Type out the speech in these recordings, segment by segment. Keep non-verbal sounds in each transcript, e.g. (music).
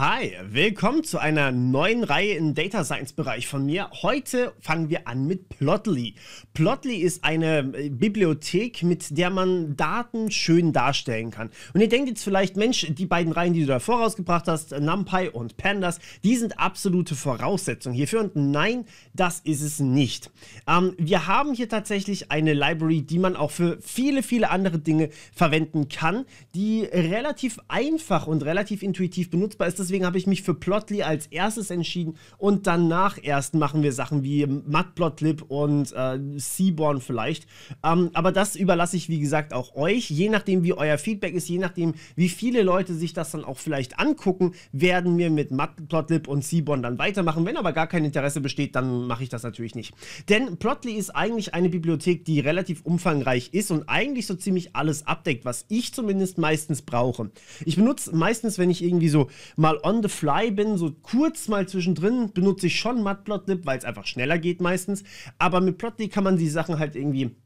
Hi, willkommen zu einer neuen Reihe im Data Science Bereich von mir. Heute fangen wir an mit Plotly. Plotly ist eine äh, Bibliothek, mit der man Daten schön darstellen kann. Und ihr denkt jetzt vielleicht, Mensch, die beiden Reihen, die du da vorausgebracht hast, NumPy und Pandas, die sind absolute Voraussetzungen hierfür. Und nein, das ist es nicht. Ähm, wir haben hier tatsächlich eine Library, die man auch für viele, viele andere Dinge verwenden kann, die relativ einfach und relativ intuitiv benutzbar ist. Das deswegen habe ich mich für Plotly als erstes entschieden und danach erst machen wir Sachen wie Matplotlib und äh, Seaborn vielleicht. Ähm, aber das überlasse ich, wie gesagt, auch euch. Je nachdem, wie euer Feedback ist, je nachdem, wie viele Leute sich das dann auch vielleicht angucken, werden wir mit Matplotlib und Seaborn dann weitermachen. Wenn aber gar kein Interesse besteht, dann mache ich das natürlich nicht. Denn Plotly ist eigentlich eine Bibliothek, die relativ umfangreich ist und eigentlich so ziemlich alles abdeckt, was ich zumindest meistens brauche. Ich benutze meistens, wenn ich irgendwie so mal on the fly bin, so kurz mal zwischendrin, benutze ich schon Matplotlib, weil es einfach schneller geht meistens. Aber mit Plotly kann man die Sachen halt irgendwie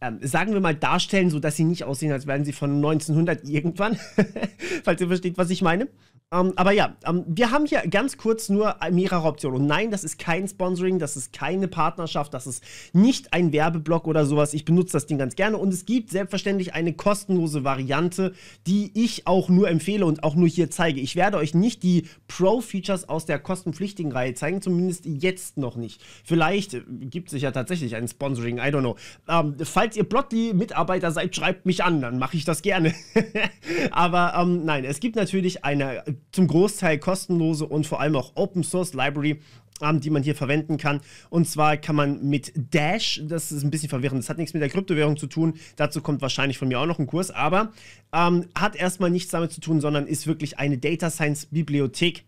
ähm, sagen wir mal, darstellen, sodass sie nicht aussehen, als wären sie von 1900 irgendwann. (laughs) Falls ihr versteht, was ich meine. Um, ähm, aber ja, um, ähm, wir haben hier ganz kurz nur mehrere Optionen. Und nein, das ist kein Sponsoring, das ist keine Partnerschaft, das ist nicht ein Werbeblock oder sowas. Ich benutze das Ding ganz gerne. Und es gibt selbstverständlich eine kostenlose Variante, die ich auch nur empfehle und auch nur hier zeige. Ich werde euch nicht die Pro-Features aus der kostenpflichtigen Reihe zeigen, zumindest jetzt noch nicht. Vielleicht äh, gibt es ja tatsächlich ein Sponsoring, I don't know. Um, ähm, falls ihr Plotly-Mitarbeiter seid, schreibt mich an, dann mache ich das gerne. (laughs) aber nein, es gibt natürlich eine zum Großteil kostenlose und vor allem auch Open Source Library, ähm, die man hier verwenden kann. Und zwar kann man mit Dash, das ist ein bisschen verwirrend, das hat nichts mit der Kryptowährung zu tun, dazu kommt wahrscheinlich von mir auch noch ein Kurs, aber ähm, hat erstmal nichts damit zu tun, sondern ist wirklich eine Data Science Bibliothek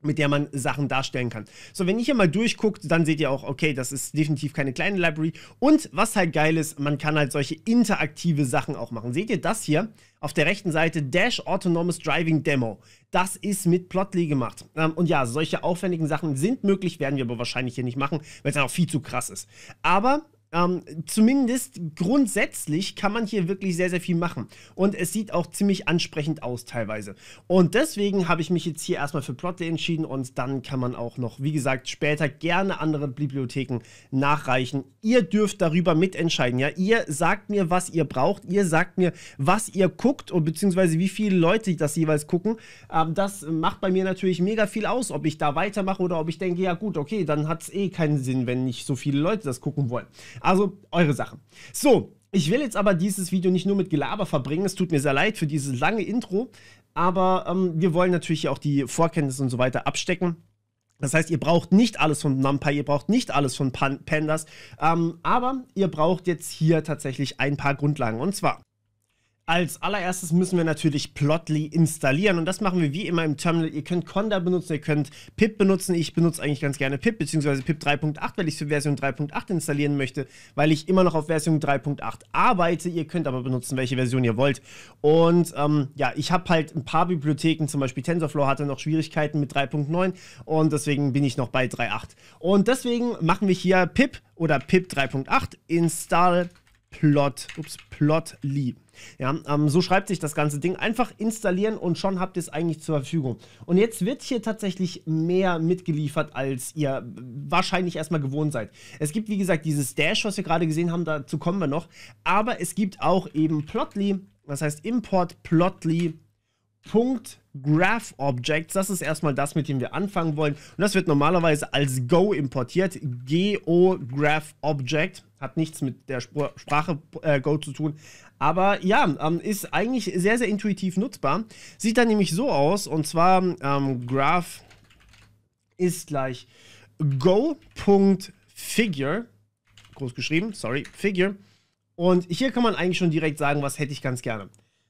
mit der man Sachen darstellen kann. So, wenn ihr hier mal durchguckt, dann seht ihr auch, okay, das ist definitiv keine kleine Library. Und was halt geil ist, man kann halt solche interaktive Sachen auch machen. Seht ihr das hier? Auf der rechten Seite Dash Autonomous Driving Demo. Das ist mit Plotly gemacht. Ähm, und ja, solche aufwendigen Sachen sind möglich, werden wir aber wahrscheinlich hier nicht machen, weil es dann auch viel zu krass ist. Aber ähm, zumindest grundsätzlich kann man hier wirklich sehr, sehr viel machen. Und es sieht auch ziemlich ansprechend aus teilweise. Und deswegen habe ich mich jetzt hier erstmal für Plotly entschieden und dann kann man auch noch, wie gesagt, später gerne andere Bibliotheken nachreichen. Ihr dürft darüber mitentscheiden. Ja, ihr sagt mir, was ihr braucht. Ihr sagt mir, was ihr guckt und beziehungsweise wie viele Leute das jeweils gucken. Ähm, das macht bei mir natürlich mega viel aus, ob ich da weitermache oder ob ich denke, ja gut, okay, dann hat es eh keinen Sinn, wenn nicht so viele Leute das gucken wollen. Also eure Sache. So, ich will jetzt aber dieses Video nicht nur mit Gelaber verbringen. Es tut mir sehr leid für dieses lange Intro. Aber ähm, wir wollen natürlich auch die Vorkenntnisse und so weiter abstecken. Das heißt, ihr braucht nicht alles von NumPy, ihr braucht nicht alles von Pan Pandas, ähm, aber ihr braucht jetzt hier tatsächlich ein paar Grundlagen. Und zwar als allererstes müssen wir natürlich Plotly installieren und das machen wir wie immer im Terminal. Ihr könnt Conda benutzen, ihr könnt pip benutzen. Ich benutze eigentlich ganz gerne pip bzw. pip 3.8, weil ich es für Version 3.8 installieren möchte, weil ich immer noch auf Version 3.8 arbeite. Ihr könnt aber benutzen, welche Version ihr wollt. Und ähm, ja, ich habe halt ein paar Bibliotheken, zum Beispiel TensorFlow hatte noch Schwierigkeiten mit 3.9 und deswegen bin ich noch bei 3.8. Und deswegen machen wir hier pip oder pip 3.8 install plot, ups, plotly. Ja, ähm, so schreibt sich das ganze Ding. Einfach installieren und schon habt ihr es eigentlich zur Verfügung. Und jetzt wird hier tatsächlich mehr mitgeliefert, als ihr wahrscheinlich erstmal gewohnt seid. Es gibt, wie gesagt, dieses Dash, was wir gerade gesehen haben, dazu kommen wir noch. Aber es gibt auch eben Plotly, das heißt Import Plotly. Punkt Graph Objects, das ist erstmal das, mit dem wir anfangen wollen. Und das wird normalerweise als Go importiert. Go Graph Object hat nichts mit der Spr Sprache äh, Go zu tun. Aber ja, ähm, ist eigentlich sehr, sehr intuitiv nutzbar. Sieht dann nämlich so aus, und zwar ähm, Graph ist gleich go.figure, groß geschrieben, sorry, figure. Und hier kann man eigentlich schon direkt sagen, was hätte ich ganz gerne.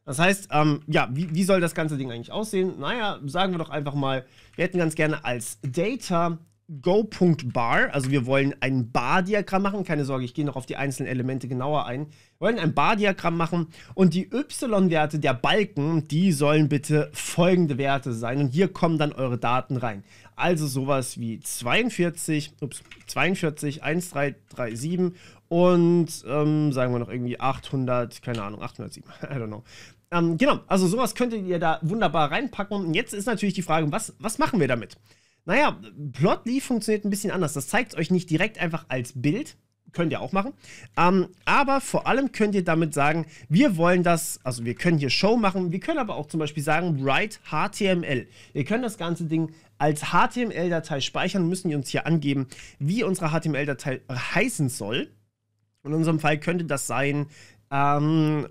Das heißt, ähm, ja, wie, wie, soll das ganze Ding eigentlich aussehen? Naja, sagen wir doch einfach mal, wir hätten ganz gerne als Data go.bar, also wir wollen ein Bar-Diagramm machen. Keine Sorge, ich gehe noch auf die einzelnen Elemente genauer ein. Wir wollen ein Bar-Diagramm machen und die Y-Werte der Balken, die sollen bitte folgende Werte sein. Und hier kommen dann eure Daten rein. Also sowas wie 42, ups, 42, 1337 und ähm, sagen wir noch irgendwie 800, keine Ahnung, 807, (laughs) I don't know. Ähm, genau, also sowas könntet ihr da wunderbar reinpacken. Und jetzt ist natürlich die Frage, was, was machen wir damit? Naja, Plotly funktioniert ein bisschen anders. Das zeigt euch nicht direkt einfach als Bild, könnt ihr auch machen. Ähm, aber vor allem könnt ihr damit sagen, wir wollen das, also wir können hier Show machen, wir können aber auch zum Beispiel sagen, write HTML. Wir können das ganze Ding als HTML-Datei speichern, müssen wir uns hier angeben, wie unsere HTML-Datei heißen soll. In unserem Fall könnte das sein ähm,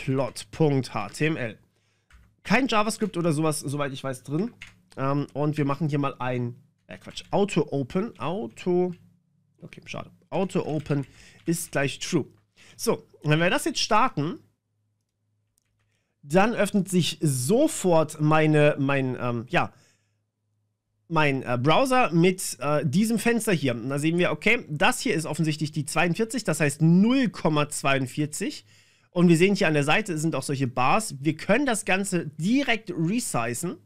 firstplot.html. Kein JavaScript oder sowas, soweit ich weiß, drin. Ähm, und wir machen hier mal ein äh, Quatsch, Auto Open, Auto, okay, schade. Auto Open ist gleich True. So, wenn wir das jetzt starten, dann öffnet sich sofort meine, mein, ähm, ja, mein äh, Browser mit äh, diesem Fenster hier. Und da sehen wir, okay, das hier ist offensichtlich die 42, das heißt 0,42. Und wir sehen hier an der Seite sind auch solche Bars. Wir können das Ganze direkt resizen.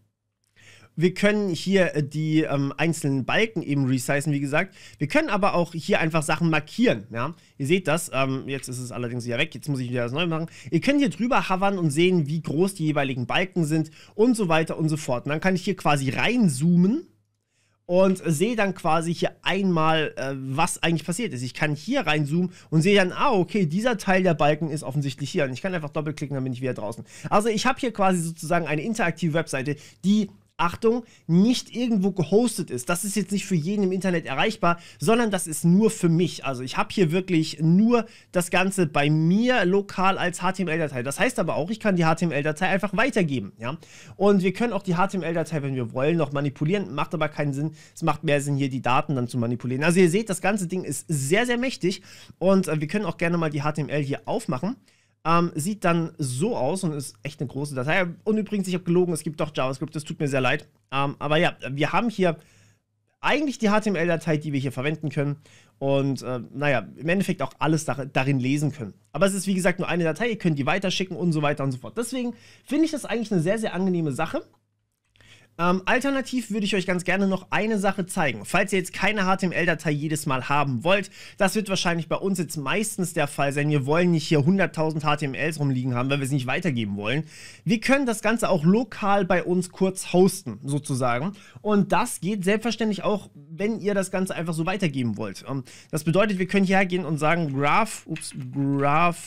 Wir können hier äh, die ähm, einzelnen Balken eben resizen, wie gesagt. Wir können aber auch hier einfach Sachen markieren. Ja? Ihr seht das. Ähm, jetzt ist es allerdings wieder weg. Jetzt muss ich wieder das neu machen. Ihr könnt hier drüber hovern und sehen, wie groß die jeweiligen Balken sind und so weiter und so fort. Und dann kann ich hier quasi reinzoomen und sehe dann quasi hier einmal, äh, was eigentlich passiert ist. Ich kann hier reinzoomen und sehe dann, ah, okay, dieser Teil der Balken ist offensichtlich hier. Und ich kann einfach doppelklicken, dann bin ich wieder draußen. Also ich habe hier quasi sozusagen eine interaktive Webseite, die Achtung, nicht irgendwo gehostet ist. Das ist jetzt nicht für jeden im Internet erreichbar, sondern das ist nur für mich. Also ich habe hier wirklich nur das Ganze bei mir lokal als HTML-Datei. Das heißt aber auch, ich kann die HTML-Datei einfach weitergeben. Ja? Und wir können auch die HTML-Datei, wenn wir wollen, noch manipulieren. Macht aber keinen Sinn. Es macht mehr Sinn, hier die Daten dann zu manipulieren. Also ihr seht, das ganze Ding ist sehr, sehr mächtig. Und äh, wir können auch gerne mal die HTML hier aufmachen. Ähm, sieht dann so aus und ist echt eine große Datei. Und übrigens, ich habe gelogen, es gibt doch JavaScript, das tut mir sehr leid. Ähm, aber ja, wir haben hier eigentlich die HTML-Datei, die wir hier verwenden können. Und äh, naja, im Endeffekt auch alles da, darin lesen können. Aber es ist wie gesagt nur eine Datei, ihr könnt die weiterschicken und so weiter und so fort. Deswegen finde ich das eigentlich eine sehr, sehr angenehme Sache. Ähm, alternativ würde ich euch ganz gerne noch eine Sache zeigen. Falls ihr jetzt keine HTML-Datei jedes Mal haben wollt, das wird wahrscheinlich bei uns jetzt meistens der Fall sein. Wir wollen nicht hier 100.000 HTMLs rumliegen haben, weil wir es nicht weitergeben wollen. Wir können das Ganze auch lokal bei uns kurz hosten, sozusagen. Und das geht selbstverständlich auch, wenn ihr das Ganze einfach so weitergeben wollt. Ähm, das bedeutet, wir können hierher gehen und sagen graph, graph.show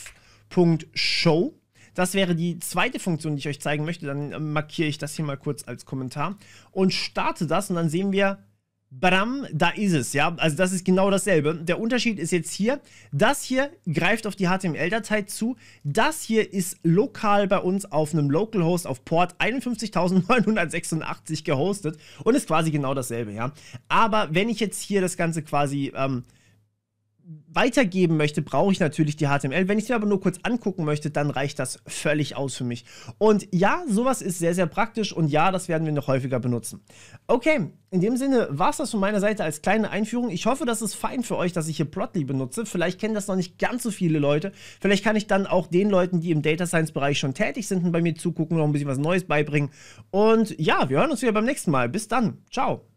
das wäre die zweite Funktion, die ich euch zeigen möchte. Dann äh, markiere ich das hier mal kurz als Kommentar und starte das und dann sehen wir, Bram, da ist es, ja. Also das ist genau dasselbe. Der Unterschied ist jetzt hier, das hier greift auf die HTML-Datei zu. Das hier ist lokal bei uns auf einem Localhost auf Port 51.986 gehostet und ist quasi genau dasselbe, ja. Aber wenn ich jetzt hier das Ganze quasi ähm, weitergeben möchte, brauche ich natürlich die HTML. Wenn ich sie aber nur kurz angucken möchte, dann reicht das völlig aus für mich. Und ja, sowas ist sehr, sehr praktisch und ja, das werden wir noch häufiger benutzen. Okay, in dem Sinne war es das von meiner Seite als kleine Einführung. Ich hoffe, das ist fein für euch, dass ich hier Plotly benutze. Vielleicht kennen das noch nicht ganz so viele Leute. Vielleicht kann ich dann auch den Leuten, die im Data Science Bereich schon tätig sind und bei mir zugucken, noch ein bisschen was Neues beibringen. Und ja, wir hören uns wieder beim nächsten Mal. Bis dann. Ciao.